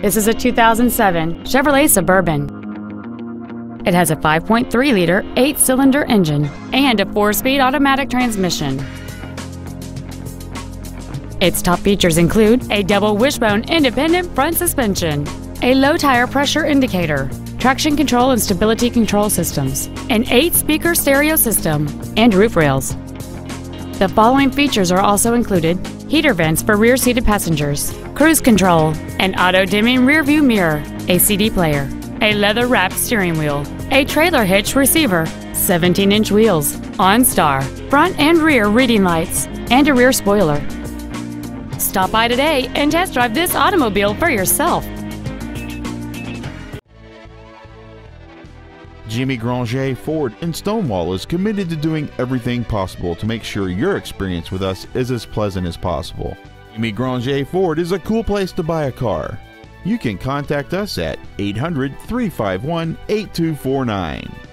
This is a 2007 Chevrolet Suburban. It has a 5.3-liter eight-cylinder engine and a four-speed automatic transmission. Its top features include a double wishbone independent front suspension, a low tire pressure indicator, traction control and stability control systems, an eight-speaker stereo system, and roof rails. The following features are also included heater vents for rear-seated passengers, cruise control, an auto-dimming rearview mirror, a CD player, a leather-wrapped steering wheel, a trailer hitch receiver, 17-inch wheels, OnStar, front and rear reading lights, and a rear spoiler. Stop by today and test drive this automobile for yourself. Jimmy Granger Ford in Stonewall is committed to doing everything possible to make sure your experience with us is as pleasant as possible. Jimmy Granger Ford is a cool place to buy a car. You can contact us at 800 351 8249.